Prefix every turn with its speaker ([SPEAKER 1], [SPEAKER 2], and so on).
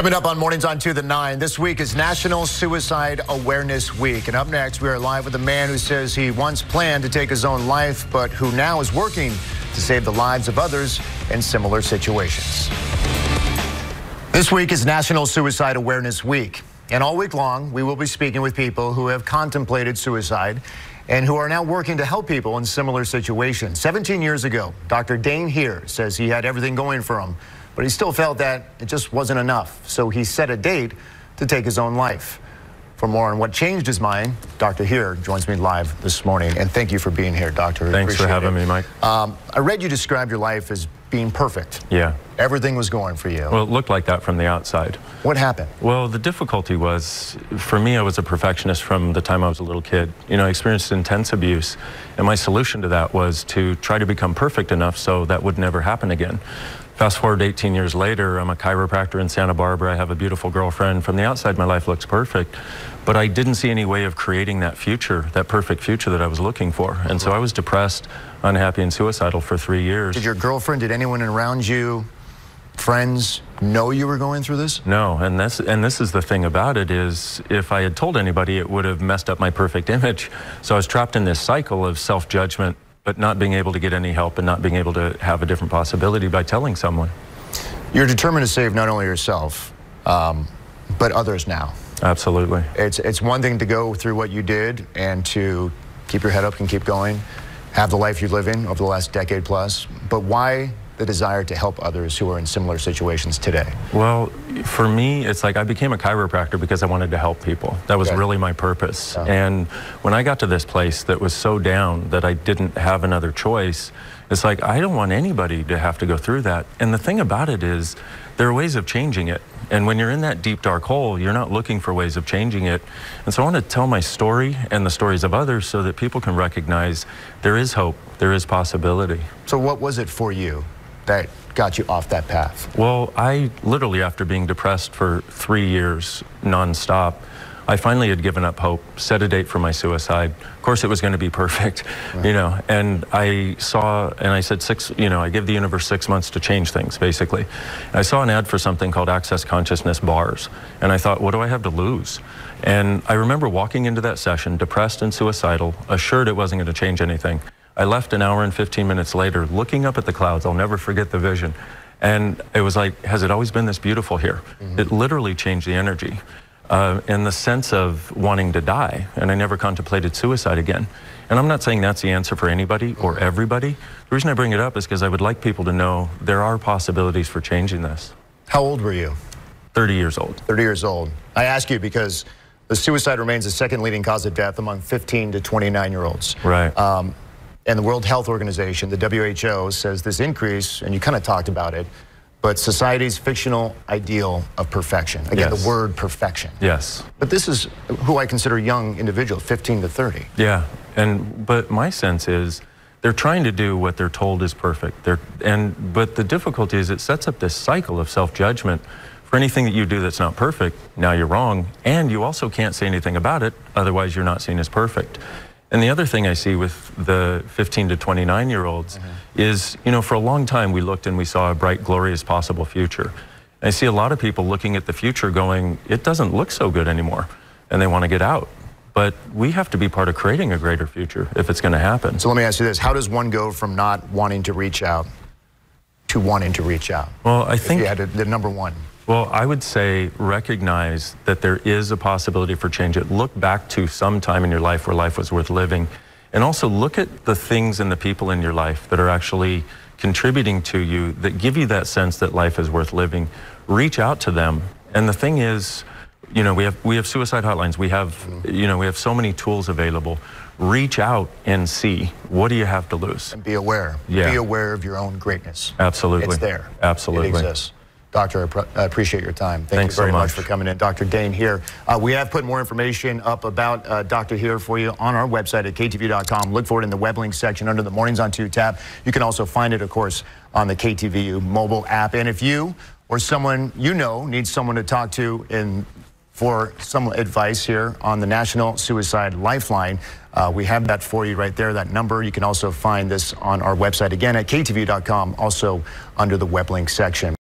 [SPEAKER 1] Coming up on Mornings on 2 the 9, this week is National Suicide Awareness Week. And up next, we are live with a man who says he once planned to take his own life, but who now is working to save the lives of others in similar situations. This week is National Suicide Awareness Week. And all week long, we will be speaking with people who have contemplated suicide and who are now working to help people in similar situations. 17 years ago, Dr. Dain Heer says he had everything going for him but he still felt that it just wasn't enough. So he set a date to take his own life. For more on what changed his mind, Dr. Heer joins me live this morning. And thank you for being here, Doctor.
[SPEAKER 2] Thanks for having it. me, Mike. Um,
[SPEAKER 1] I read you describe your life as being perfect.
[SPEAKER 2] Yeah.
[SPEAKER 1] Everything was going for you.
[SPEAKER 2] Well, it looked like that from the outside.
[SPEAKER 1] What happened?
[SPEAKER 2] Well, the difficulty was, for me, I was a perfectionist from the time I was a little kid. You know, I experienced intense abuse, and my solution to that was to try to become perfect enough so that would never happen again. Fast forward 18 years later, I'm a chiropractor in Santa Barbara. I have a beautiful girlfriend. From the outside, my life looks perfect, but I didn't see any way of creating that future, that perfect future that I was looking for. And so I was depressed, unhappy, and suicidal for three years.
[SPEAKER 1] Did your girlfriend, did anyone around you, friends, know you were going through this?
[SPEAKER 2] No, and this and this is the thing about it is if I had told anybody, it would have messed up my perfect image. So I was trapped in this cycle of self-judgment but not being able to get any help and not being able to have a different possibility by telling someone.
[SPEAKER 1] You're determined to save not only yourself, um, but others now.
[SPEAKER 2] Absolutely.
[SPEAKER 1] It's, it's one thing to go through what you did and to keep your head up and keep going, have the life you live in over the last decade plus, but why the desire to help others who are in similar situations today?
[SPEAKER 2] Well, for me, it's like I became a chiropractor because I wanted to help people. That was okay. really my purpose. Uh-huh. And when I got to this place that was so down that I didn't have another choice, it's like I don't want anybody to have to go through that. And the thing about it is, there are ways of changing it. And when you're in that deep, dark hole, you're not looking for ways of changing it. And so I want to tell my story and the stories of others so that people can recognize there is hope, there is possibility.
[SPEAKER 1] So, what was it for you that got you off that path?
[SPEAKER 2] Well, I literally, after being depressed for three years nonstop, I finally had given up hope, set a date for my suicide. Of course, it was going to be perfect, right. you know. And I saw, and I said, six, you know, I give the universe six months to change things, basically. And I saw an ad for something called Access Consciousness Bars. And I thought, what do I have to lose? And I remember walking into that session, depressed and suicidal, assured it wasn't going to change anything. I left an hour and 15 minutes later looking up at the clouds. I'll never forget the vision. And it was like, has it always been this beautiful here? Mm-hmm. It literally changed the energy uh, in the sense of wanting to die. And I never contemplated suicide again. And I'm not saying that's the answer for anybody or everybody. The reason I bring it up is because I would like people to know there are possibilities for changing this.
[SPEAKER 1] How old were you?
[SPEAKER 2] 30 years old.
[SPEAKER 1] 30 years old. I ask you because the suicide remains the second leading cause of death among 15 to 29 year olds.
[SPEAKER 2] Right. Um,
[SPEAKER 1] and the World Health Organization, the WHO, says this increase, and you kind of talked about it, but society's fictional ideal of perfection. Again, yes. the word perfection.
[SPEAKER 2] Yes.
[SPEAKER 1] But this is who I consider young individual, 15 to 30.
[SPEAKER 2] Yeah. And but my sense is they're trying to do what they're told is perfect. They're and but the difficulty is it sets up this cycle of self-judgment. For anything that you do that's not perfect, now you're wrong, and you also can't say anything about it, otherwise you're not seen as perfect. And the other thing I see with the 15 to 29 year olds mm-hmm. is, you know, for a long time we looked and we saw a bright, glorious possible future. And I see a lot of people looking at the future going, it doesn't look so good anymore, and they want to get out. But we have to be part of creating a greater future if it's going to happen.
[SPEAKER 1] So let me ask you this How does one go from not wanting to reach out to wanting to reach out?
[SPEAKER 2] Well, I think.
[SPEAKER 1] Had the number one.
[SPEAKER 2] Well, I would say recognize that there is a possibility for change. It look back to some time in your life where life was worth living. And also look at the things and the people in your life that are actually contributing to you that give you that sense that life is worth living. Reach out to them. And the thing is, you know, we have we have suicide hotlines. We have you know, we have so many tools available. Reach out and see what do you have to lose.
[SPEAKER 1] And be aware. Yeah. Be aware of your own greatness.
[SPEAKER 2] Absolutely.
[SPEAKER 1] It's there.
[SPEAKER 2] Absolutely.
[SPEAKER 1] It exists. Doctor, I, appreciate your time. Thank Thanks you very so much. much. for coming in. Dr. Dain Heer. Uh, we have put more information up about uh, Dr. Heer for you on our website at ktvu.com. Look for it in the web link section under the Mornings on 2 tab. You can also find it, of course, on the KTVU mobile app. And if you or someone you know needs someone to talk to in for some advice here on the National Suicide Lifeline. Uh, we have that for you right there, that number. You can also find this on our website again at ktvu.com, also under the web link section.